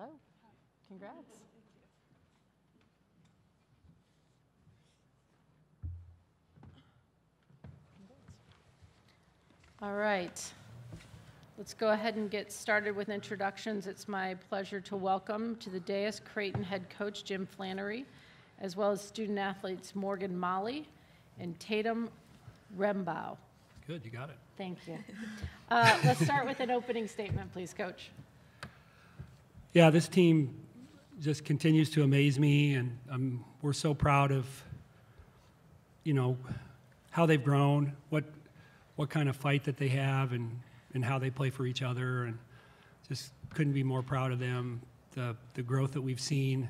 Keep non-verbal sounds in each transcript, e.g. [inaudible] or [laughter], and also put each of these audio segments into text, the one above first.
Hello. Congrats. All right. Let's go ahead and get started with introductions. It's my pleasure to welcome to the dais Creighton head coach Jim Flanery, as well as student athletes Morgan Maly and Tatum Rembao. Good, you got it. Thank you. Uh, Let's start with an opening statement, please, Coach. Yeah, this team just continues to amaze me, and um, we're so proud of, you know, how they've grown, what what kind of fight that they have, and and how they play for each other, and just couldn't be more proud of them. The the growth that we've seen.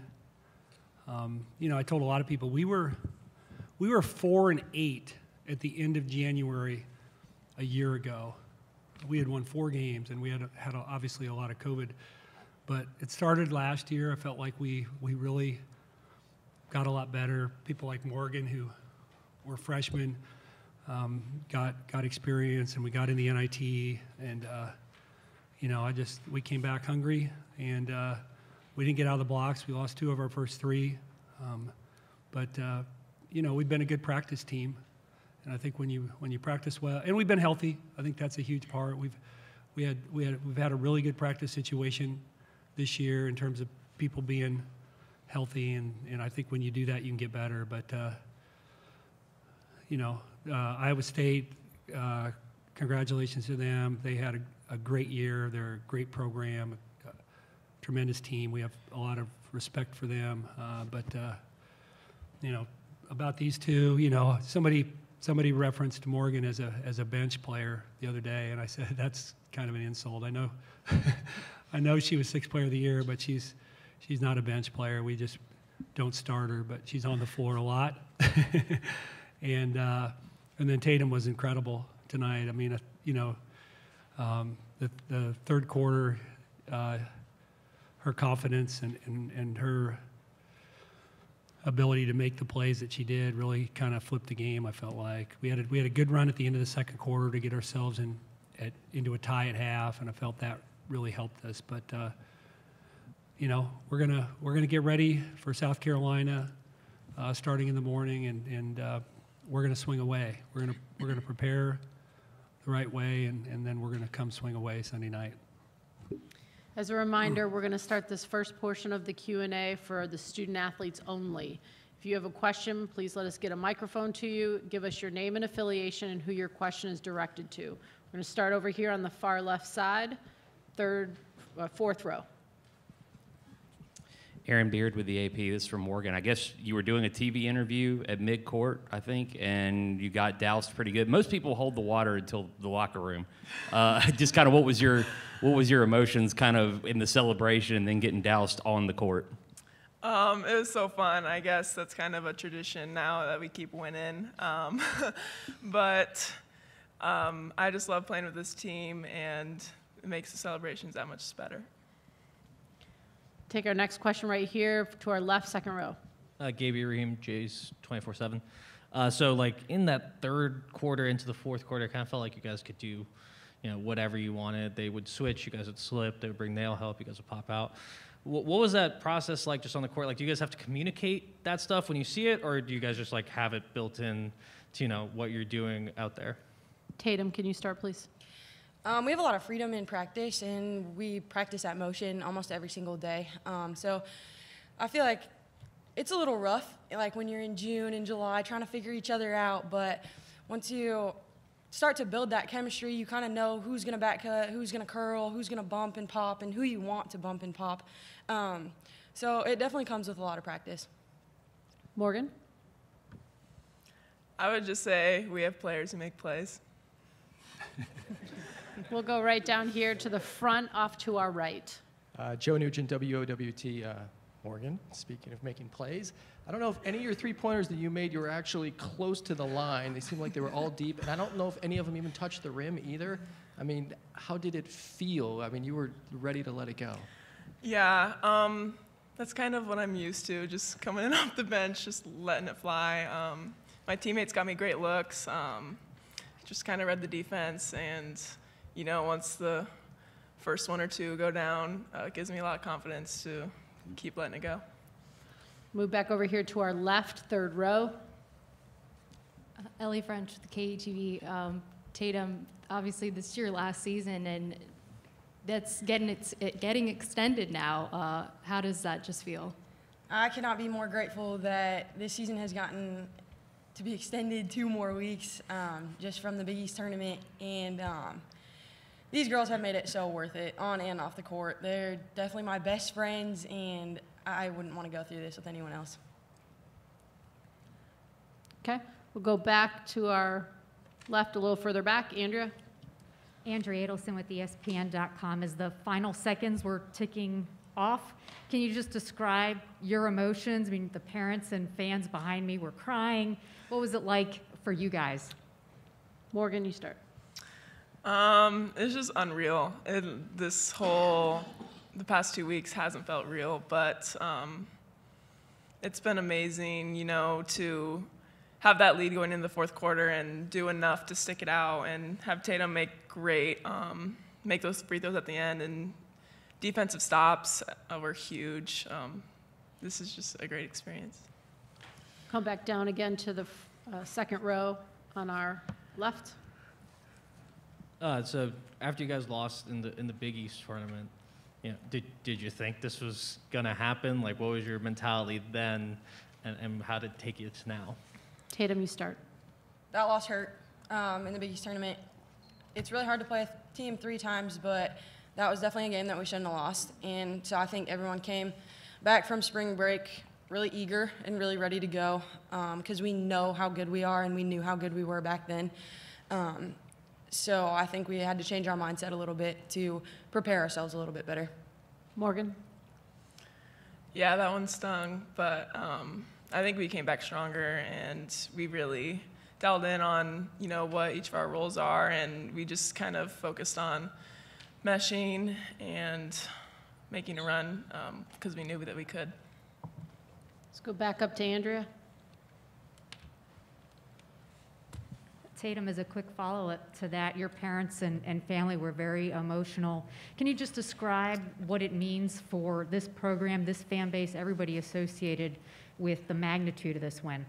Um, you know, I told a lot of people we were we were four and eight at the end of January a year ago. We had won four games, and we had had obviously a lot of COVID but it started last year. I felt like we, we really got a lot better. People like Morgan, who were freshmen, um, got, got experience, and we got in the NIT. And, uh, you know, I just, we came back hungry, and uh, we didn't get out of the blocks. We lost two of our first three. Um, but, uh, you know, we've been a good practice team. And I think when you, when you practice well, and we've been healthy, I think that's a huge part. We've, we had, we had, we've had a really good practice situation this year in terms of people being healthy, and, and I think when you do that, you can get better. But, uh, you know, uh, Iowa State, uh, congratulations to them. They had a, a, great year. They're a great program, a tremendous team. We have a lot of respect for them. Uh, but, uh, you know, about these two, you know, somebody somebody referenced Morgan as a as a bench player the other day, and I said [laughs] that's kind of an insult. I know, [laughs] I know she was sixth player of the year, but she's she's not a bench player. We just don't start her, but she's on the floor a lot. [laughs] and uh, and then Tatum was incredible tonight. I mean, you know, um, the the third quarter, uh, her confidence and, and and her ability to make the plays that she did really kind of flipped the game. I felt like we had a, we had a good run at the end of the second quarter to get ourselves in at, into a tie at half, and I felt that really helped us. But uh, you know, we're gonna we're gonna get ready for South Carolina uh, starting in the morning, and and uh, we're gonna swing away. We're gonna we're gonna prepare the right way, and, and then we're gonna come swing away Sunday night. As a reminder, we're going to start this first portion of the Q&A for the student athletes only. If you have a question, please let us get a microphone to you, give us your name and affiliation and who your question is directed to. We're going to start over here on the far left side, third, uh, fourth row. Aaron Beard with the AP. This is from Morgan. I guess you were doing a TV interview at midcourt, I think, and you got doused pretty good. Most people hold the water until the locker room. Uh, [laughs] just kind of what was your what was your emotions, kind of in the celebration, and then getting doused on the court? Um, it was so fun. I guess that's kind of a tradition now that we keep winning. Um, [laughs] but um, I just love playing with this team, and it makes the celebrations that much better. Take our next question right here to our left, second row. Uh, Gaby Reem, Jays 24 7. Uh, so, like, in that third quarter into the fourth quarter, I kind of felt like you guys could do, you know, whatever you wanted. They would switch, you guys would slip, they would bring nail help, you guys would pop out. What, what was that process like just on the court? Like, do you guys have to communicate that stuff when you see it, or do you guys just, like, have it built in to, you know, what you're doing out there? Tatum, can you start, please? Um, we have a lot of freedom in practice, and we practice that motion almost every single day. Um, so I feel like it's a little rough, like when you're in June and July trying to figure each other out. But once you start to build that chemistry, you kind of know who's going to back cut, who's going to curl, who's going to bump and pop, and who you want to bump and pop. Um, so it definitely comes with a lot of practice. Morgan? I would just say we have players who make plays. [laughs] We'll go right down here to the front, off to our right. Uh, Joe Nugent, WOWT uh, Morgan, speaking of making plays. I don't know if any of your three pointers that you made, you were actually close to the line. They seemed like they were all deep, and I don't know if any of them even touched the rim either. I mean, how did it feel? I mean, you were ready to let it go. Yeah, um, that's kind of what I'm used to, just coming in [laughs] off the bench, just letting it fly. Um, my teammates got me great looks. Um, just kind of read the defense and you know, once the first one or two go down, uh, it gives me a lot of confidence to keep letting it go. Move back over here to our left, third row. Ellie French with KETV. Um, Tatum, obviously, this is your last season, and that's getting it's it getting extended now. Uh, how does that just feel? I cannot be more grateful that this season has gotten to be extended two more weeks um, just from the Big East tournament. And um, these girls have made it so worth it on and off the court. They're definitely my best friends, and I wouldn't want to go through this with anyone else. Okay, we'll go back to our left a little further back. Andrea? Andrea Adelson with ESPN.com. As the final seconds were ticking off, can you just describe your emotions? I mean, the parents and fans behind me were crying. What was it like for you guys? Morgan, you start. Um, it's just unreal. It, this whole, the past two weeks hasn't felt real, but um, it's been amazing, you know, to have that lead going into the fourth quarter and do enough to stick it out and have Tatum make great, um, make those free throws at the end and defensive stops uh, were huge. Um, this is just a great experience. Come back down again to the uh, second row on our left. Uh, so after you guys lost in the in the Big East tournament, you know, did did you think this was gonna happen? Like, what was your mentality then, and, and how did it take you to now? Tatum, you start. That loss hurt um, in the Big East tournament. It's really hard to play a team three times, but that was definitely a game that we shouldn't have lost. And so I think everyone came back from spring break really eager and really ready to go because we know how good we are and we knew how good we were back then. Um, so I think we had to change our mindset a little bit to prepare ourselves a little bit better. Morgan? Yeah, that one stung, but um, I think we came back stronger and we really dialed in on you know what each of our roles are, and we just kind of focused on meshing and making a run because we knew that we could. Let's go back up to Andrea. Tatum, as a quick follow-up to that, your parents and, and family were very emotional. Can you just describe what it means for this program, this fan base, everybody associated with the magnitude of this win?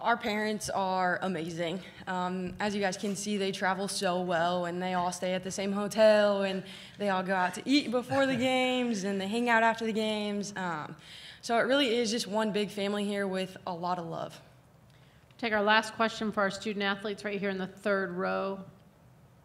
Our parents are amazing. Um, as you guys can see, they travel so well, and they all stay at the same hotel, and they all go out to eat before the [laughs] games, and they hang out after the games. Um, so it really is just one big family here with a lot of love. Take our last question for our student athletes right here in the third row,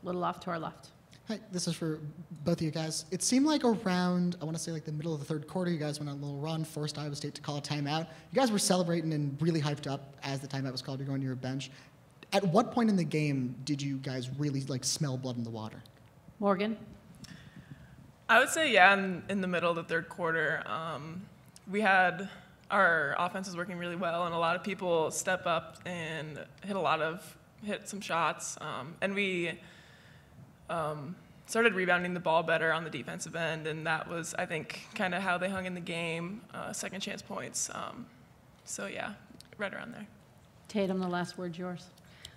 a little off to our left. Hi, this is for both of you guys. It seemed like around, I want to say like the middle of the third quarter, you guys went on a little run, forced Iowa State to call a timeout. You guys were celebrating and really hyped up as the timeout was called. You're going to your bench. At what point in the game did you guys really like smell blood in the water? Morgan? I would say, yeah, in, in the middle of the third quarter, um, we had our offense is working really well, and a lot of people step up and hit a lot of hit some shots, um, and we um, started rebounding the ball better on the defensive end, and that was, I think, kind of how they hung in the game, uh, second chance points. Um, so yeah, right around there. Tatum, the last word's yours.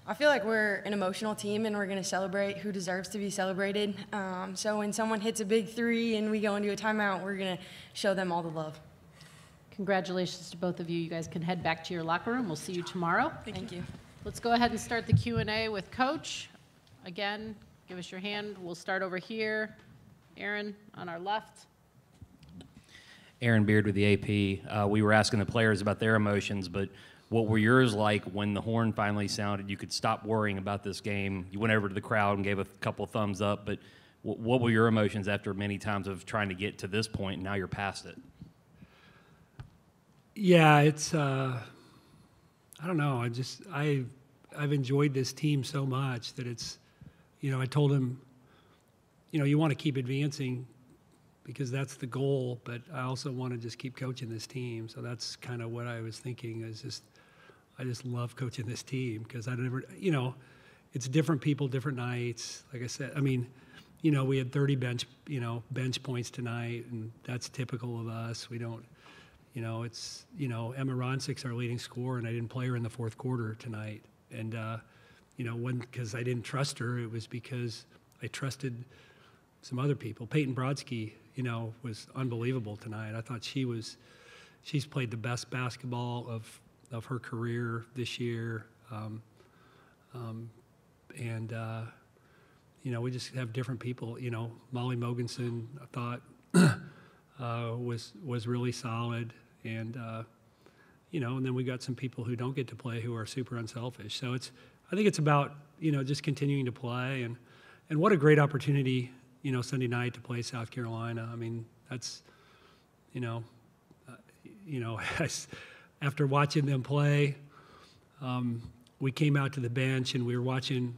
I feel like we're an emotional team and we're going to celebrate who deserves to be celebrated. Um, so when someone hits a big three and we go into a timeout, we're going to show them all the love. Congratulations to both of you. You guys can head back to your locker room. We'll see you tomorrow. Thank, you. Let's go ahead and start the Q&A with Coach. Again, give us your hand. We'll start over here. Aaron on our left. Aaron Beard with the AP. Uh, we were asking the players about their emotions, but what were yours like when the horn finally sounded? You could stop worrying about this game. You went over to the crowd and gave a couple thumbs up, but what were your emotions after many times of trying to get to this point and now you're past it? Yeah, it's uh, I don't know. I just I I've enjoyed this team so much that it's you know I told him you know you want to keep advancing because that's the goal, but I also want to just keep coaching this team. So that's kind of what I was thinking. Is just I just love coaching this team because I never you know it's different people, different nights. Like I said, I mean. You know, we had 30 bench, you know, bench points tonight, and that's typical of us. We don't, you know, it's you know Emma Ronsiek's our leading scorer, and I didn't play her in the fourth quarter tonight. And uh, you know, when because I didn't trust her, it was because I trusted some other people. Payton Brotzki, you know, was unbelievable tonight. I thought she was, she's played the best basketball of, of her career this year. Um, um, and, uh, you know, we just have different people. You know, Molly Mogensen, I thought, [clears throat] uh, was, was really solid. And, uh, you know, and then we got some people who don't get to play who are super unselfish. So it's, I think it's about, you know, just continuing to play and, and what a great opportunity, you know, Sunday night to play South Carolina. I mean, that's, you know, uh, you know, [laughs] after watching them play, um, we came out to the bench and we were watching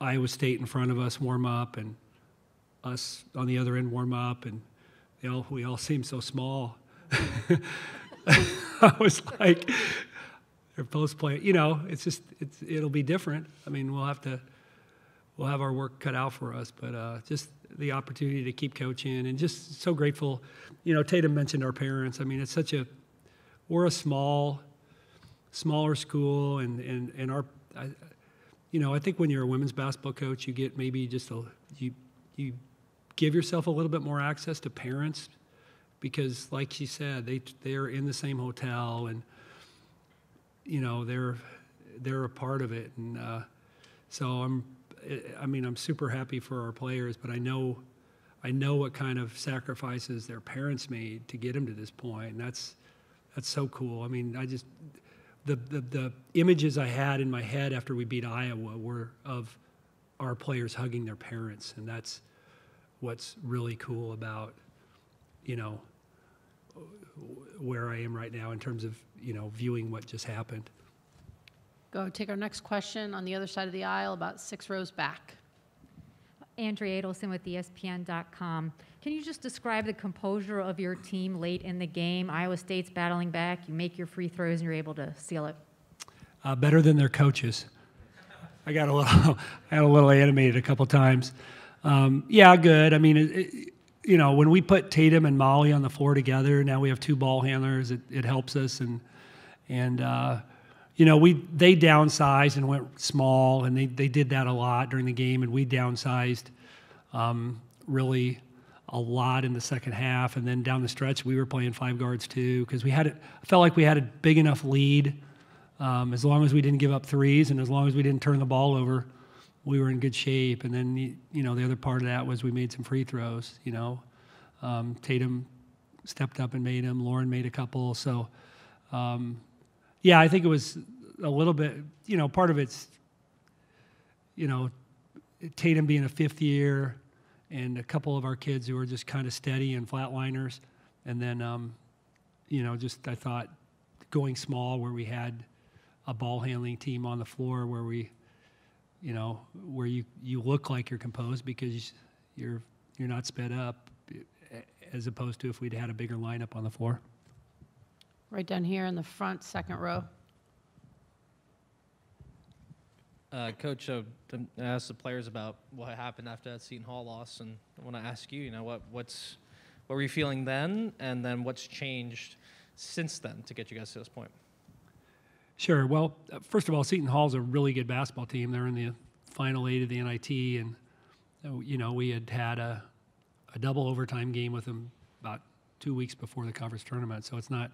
Iowa State in front of us warm up and us on the other end warm up and they all, we all [laughs] seemed so small. [laughs] I was like, they're both playing. You know, it's just it's it'll be different. I mean, we'll have to we'll have our work cut out for us, but uh, just the opportunity to keep coaching and just so grateful. You know, Tatum mentioned our parents. I mean, it's such a we're a small smaller school and and and our I, you know, I think when you're a women's basketball coach, you get maybe just a you you give yourself a little bit more access to parents because like she said they they're in the same hotel and you know they're they're a part of it. And uh, so I'm I mean I'm super happy for our players but I know I know what kind of sacrifices their parents made to get them to this point. And that's that's so cool. I mean I just the, the, the images I had in my head after we beat Iowa were of our players hugging their parents. And that's what's really cool about you know where I am right now in terms of you know viewing what just happened. Go take our next question on the other side of the aisle, about six rows back. Andrea Adelson with ESPN.com. Can you just describe the composure of your team late in the game? Iowa State's battling back. You make your free throws and you're able to seal it. Uh, better than their coaches. I got a little [laughs] I got a little animated a couple times. Um, yeah, good. I mean, it, it, you know, when we put Tatum and Molly on the floor together, now we have two ball handlers. It, it helps us, and and uh, you know, we they downsized and went small, and they they did that a lot during the game, and we downsized um, really a lot in the second half, and then down the stretch we were playing five guards too because we had it. Felt like we had a big enough lead. Um, as long as we didn't give up threes, and as long as we didn't turn the ball over, we were in good shape. And then, you know, the other part of that was we made some free throws. You know, um, Tatum stepped up and made them. Lauren made a couple. So, um, yeah, I think it was a little bit. You know, part of it's, you know, Tatum being a fifth year, and a couple of our kids who were just kind of steady and flatliners, and then, um, you know, just I thought going small where we had a ball handling team on the floor where we you know, where you, you look like you're composed because you're you're not sped up, as opposed to if we'd had a bigger lineup on the floor. Right down here in the front, second row. Uh, Coach, uh, I asked the players about what happened after that Seton Hall loss, and I want to ask you, you know, what what's what were you feeling then, and then what's changed since then to get you guys to this point? Sure. Well, uh, first of all, Seton Hall's a really good basketball team. They're in the final eight of the NIT, and uh, you know we had had a, a double overtime game with them about two weeks before the conference tournament. So it's not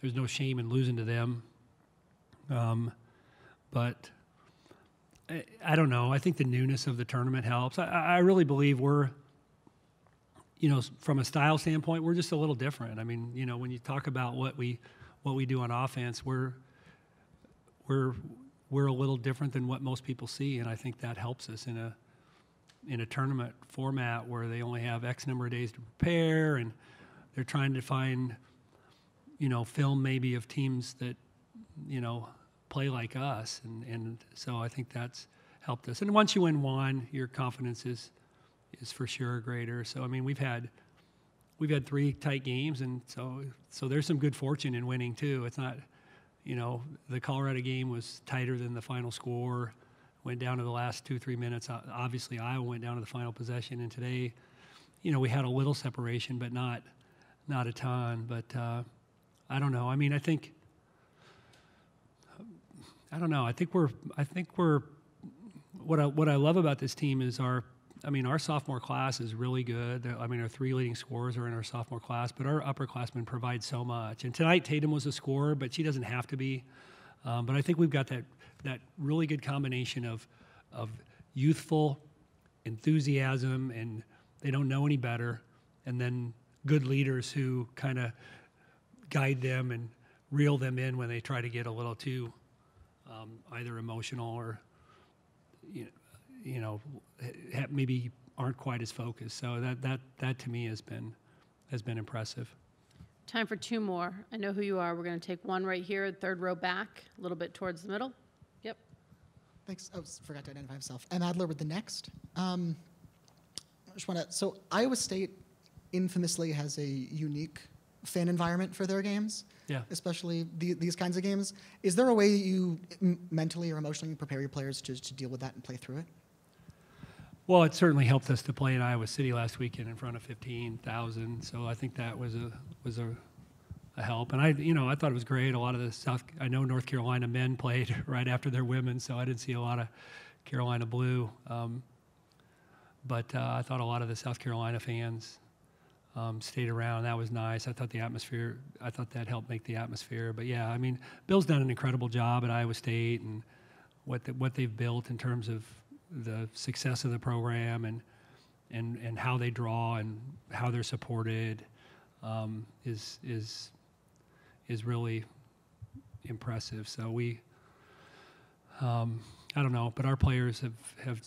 there's no shame in losing to them. Um, but I, I don't know. I think the newness of the tournament helps. I, I really believe we're you know, from a style standpoint, we're just a little different. I mean, you know, when you talk about what we what we do on offense, we're we're we're a little different than what most people see, and I think that helps us in a in a tournament format where they only have X number of days to prepare, and they're trying to find, you know, film maybe of teams that, you know, play like us, and and so I think that's helped us. And once you win one, your confidence is is for sure greater. So I mean, we've had we've had three tight games, and so so there's some good fortune in winning too. It's not, you know, the Colorado game was tighter than the final score. Went down to the last two three minutes. Obviously, Iowa went down to the final possession, and today, you know, we had a little separation, but not not a ton. But uh, I don't know. I mean, I think I don't know. I think we're I think we're what I what I love about this team is our I mean, our sophomore class is really good. I mean, our three leading scorers are in our sophomore class, but our upperclassmen provide so much. And tonight, Tatum was a scorer, but she doesn't have to be. Um, but I think we've got that that really good combination of of youthful enthusiasm and they don't know any better, and then good leaders who kind of guide them and reel them in when they try to get a little too um, either emotional or you know, you know maybe aren't quite as focused. So that that that to me has been has been impressive. Time for two more. I know who you are. We're going to take one right here, third row back, a little bit towards the middle. Yep. Thanks. I was, forgot to identify myself. M. Adler with the next. Um, I just want to. So Iowa State infamously has a unique fan environment for their games. Yeah. Especially the, these kinds of games. Is there a way you m- mentally or emotionally prepare your players to, to deal with that and play through it? Well, it certainly helped us to play in Iowa City last weekend in front of 15,000. So I think that was a was a, a help. And I, you know, I thought it was great. A lot of the South, I know North Carolina men [laughs] played right after their women, so I didn't see a lot of Carolina blue. Um, but uh, I thought a lot of the South Carolina fans um, stayed around. That was nice. I thought the atmosphere. I thought that helped make the atmosphere. But yeah, I mean, Bill's done an incredible job at Iowa State and what the, what they've built in terms of the success of the program and and and how they draw and how they're supported um, is is is really impressive. So we, um, I don't know, but our players have have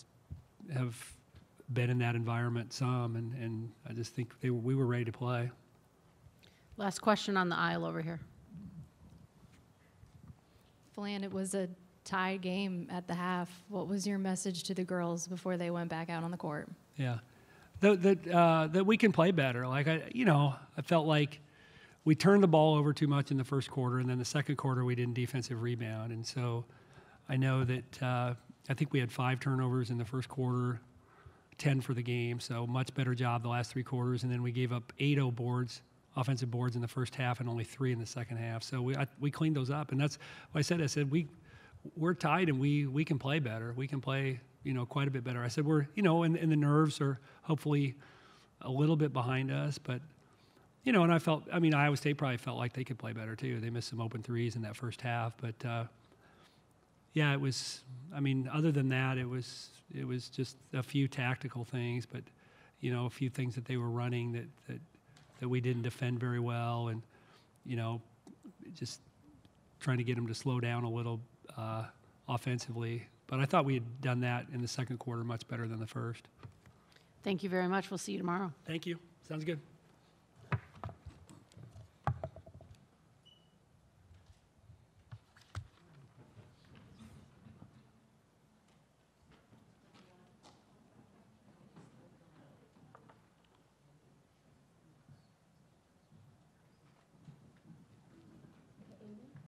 have been in that environment some, and and I just think they we were ready to play. Last question on the aisle over here. Flan, it was a tie game at the half. What was your message to the girls before they went back out on the court? Yeah, that that uh, that we can play better. Like I, you know, I felt like we turned the ball over too much in the first quarter, and then the second quarter we didn't defensive rebound, and so I know that uh, I think we had five turnovers in the first quarter, ten for the game. So much better job the last three quarters, and then we gave up eight O boards. Offensive boards in the first half and only three in the second half. So we I, we cleaned those up, and that's what I said. I said we we're tied and we we can play better. We can play you know quite a bit better. I said we're you know and, and the nerves are hopefully a little bit behind us, but you know and I felt I mean Iowa State probably felt like they could play better too. They missed some open threes in that first half, but uh, yeah, it was. I mean, other than that, it was it was just a few tactical things, but you know a few things that they were running that that that we didn't defend very well, and you know just trying to get them to slow down a little uh, offensively. But I thought we had done that in the second quarter much better than the first. Thank you very much. We'll see you tomorrow. Thank you. Sounds good.